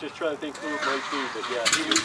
just trying to think who it might be, but yeah, he was